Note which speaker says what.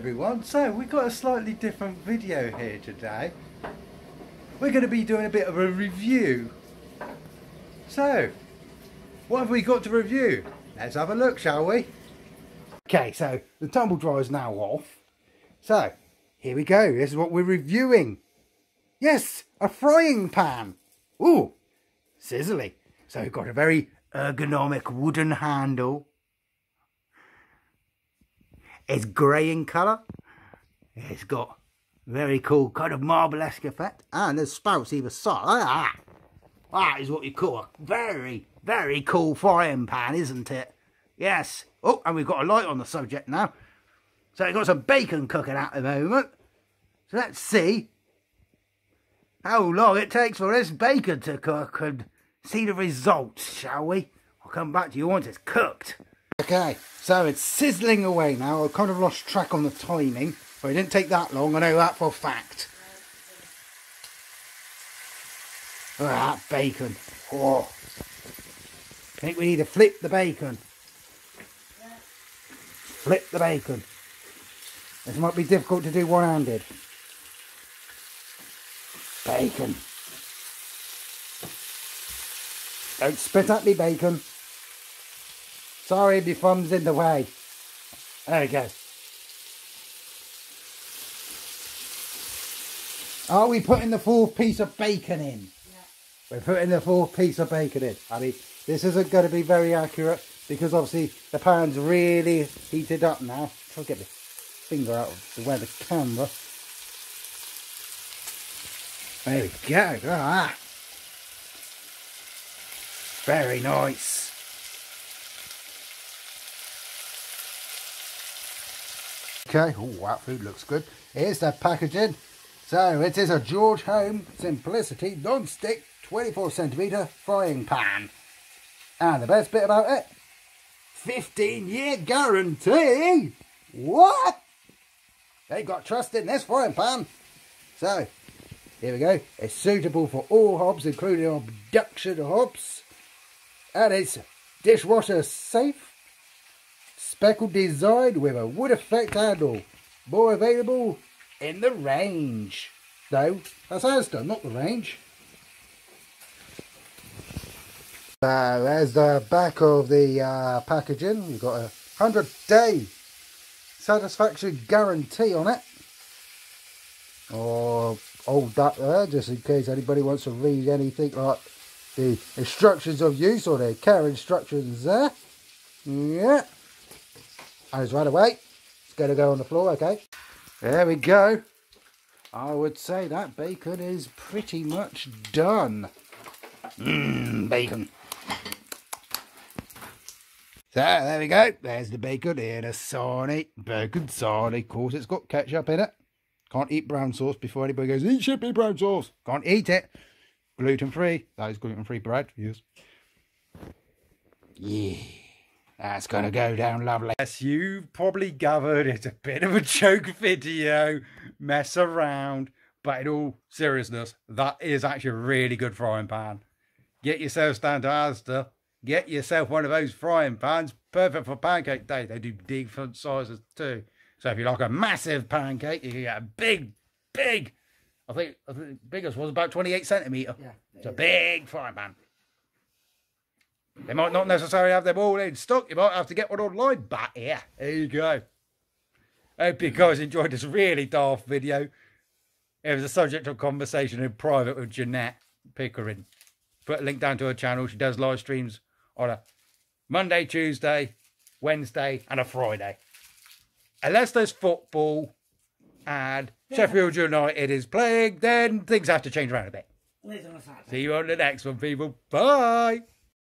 Speaker 1: everyone. So we've got a slightly different video here today. We're going to be doing a bit of a review. So what have we got to review? Let's have a look shall we? Okay so the tumble dryer is now off. So here we go. This is what we're reviewing. Yes a frying pan. Ooh, sizzly. So we've got a very ergonomic wooden handle it's grey in colour. It's got very cool kind of marble-esque effect. And there's spouts either side. Ah, that is what you call a very, very cool frying pan, isn't it? Yes. Oh, and we've got a light on the subject now. So we've got some bacon cooking at the moment. So let's see how long it takes for this bacon to cook and see the results, shall we? I'll come back to you once it's cooked. Okay, so it's sizzling away now. I kind of lost track on the timing, but it didn't take that long. I know that for a fact. At that bacon. Oh. I think we need to flip the bacon. Flip the bacon. This might be difficult to do one-handed. Bacon. Don't spit at me, bacon. Sorry, my thumb's in the way. There we go. Are we putting the fourth piece of bacon in? Yeah. We're putting the fourth piece of bacon in. I mean, this isn't going to be very accurate because obviously the pan's really heated up now. Try to get the finger out of the way of the camera. There we go. Ah. Very nice. Okay, oh that food looks good. Here's the packaging. So it is a George Home Simplicity non-stick 24 centimetre frying pan. And the best bit about it, 15 year guarantee. What? They've got trust in this frying pan. So, here we go. It's suitable for all hobs, including induction hobs. And it's dishwasher safe speckled design with a wood effect handle. More available in the range. No, that's Asda, not the range. So there's the back of the uh, packaging. You've got a 100 day satisfaction guarantee on it. Or hold that there just in case anybody wants to read anything like the instructions of use or the care instructions there. Yeah. And right away. It's going to go on the floor, okay? There we go. I would say that bacon is pretty much done. Mmm, bacon. So there we go. There's the bacon in a sarnie. Bacon sarnie. Of course, it's got ketchup in it. Can't eat brown sauce before anybody goes, it should be brown sauce. Can't eat it. Gluten free. That is gluten free bread. Yes. Yeah. That's going to go down lovely. As you've probably gathered, it's a bit of a joke video, mess around. But in all seriousness, that is actually a really good frying pan. Get yourself down to Asda. Get yourself one of those frying pans. Perfect for pancake day. They do different sizes too. So if you like a massive pancake, you can get a big, big, I think, I think the biggest was about 28 centimetre. Yeah, it's a big frying pan. They might not necessarily have them all in stock. You might have to get one online. But yeah, there you go. Hope you guys enjoyed this really daft video. It was a subject of conversation in private with Jeanette Pickering. Put a link down to her channel. She does live streams on a Monday, Tuesday, Wednesday, and a Friday. Unless there's football and yeah. Sheffield United is playing, then things have to change around a bit. See you on the next one, people. Bye.